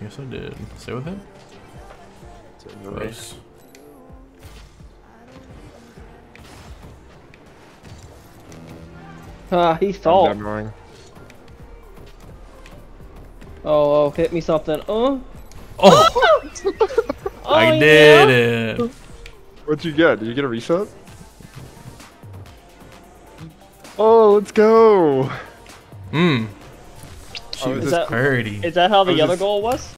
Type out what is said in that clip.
Yes, I did. Stay with it. Gross. Ah, he's I'm tall. Oh, oh, hit me something. Uh. Oh, oh, oh, I yeah. did it. What'd you get? Did you get a reset? Oh, oh let's go. Mmm. She was was Is that- pretty. Is that how the other just- goal was?